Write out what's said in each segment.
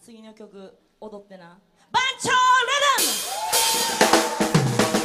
次の曲踊ってな。番長レダン。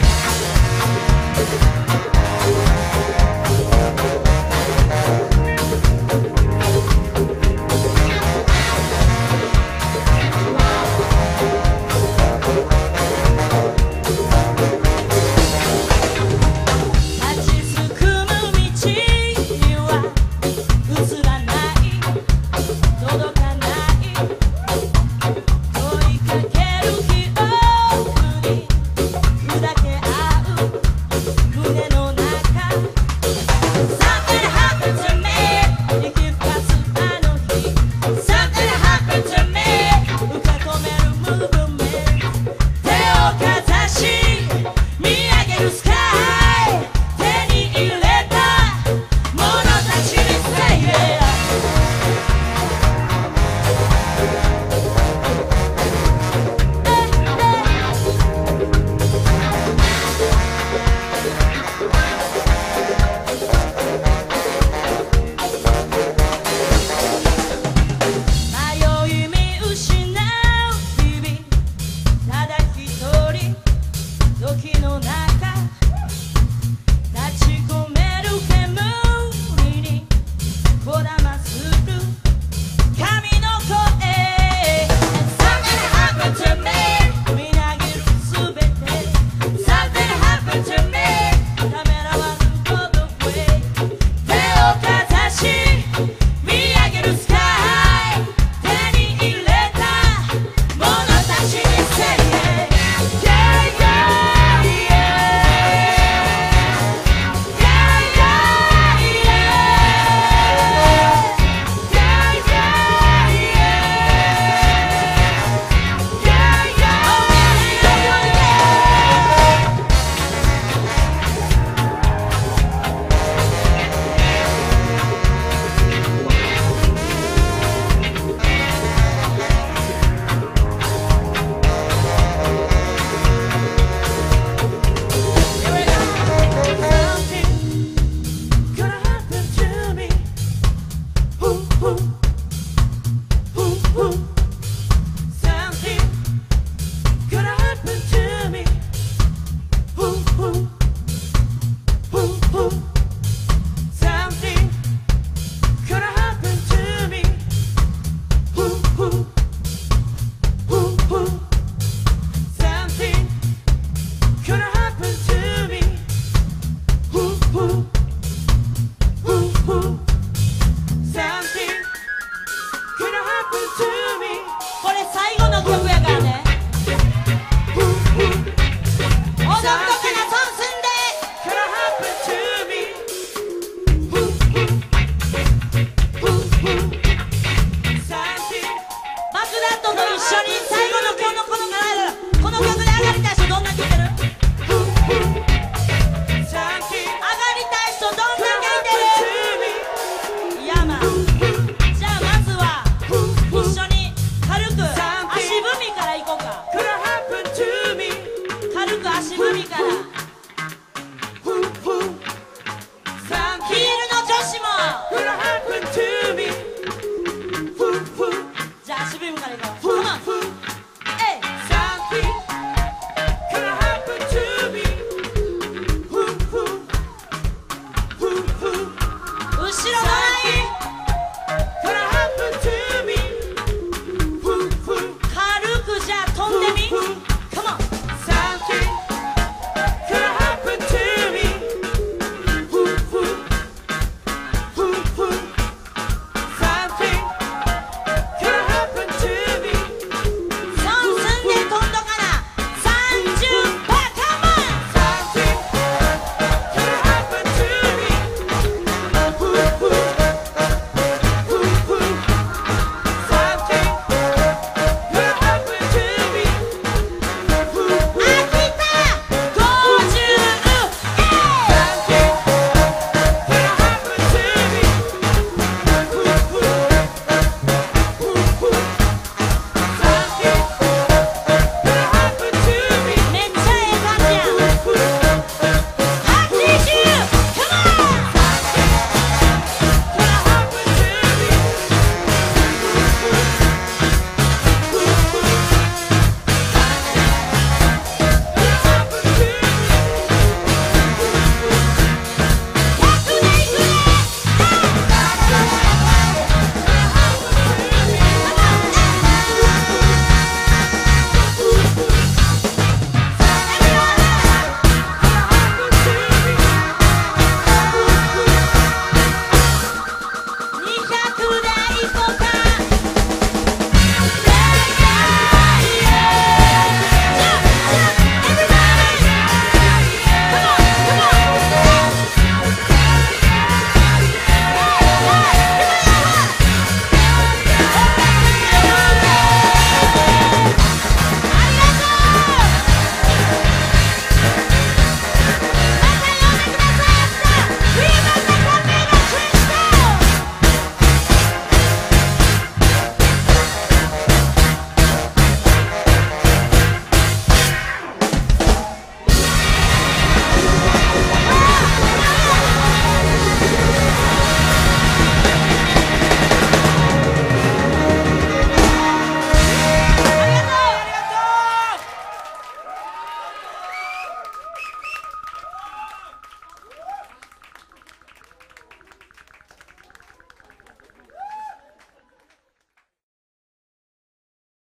と一緒に最後のこのこのこの曲で上がりたい人どんな聴いてる上がりたい人どんな聴いてる山じゃあまずは一緒に軽く足踏みからいこうか軽く足踏みからヒールの女子も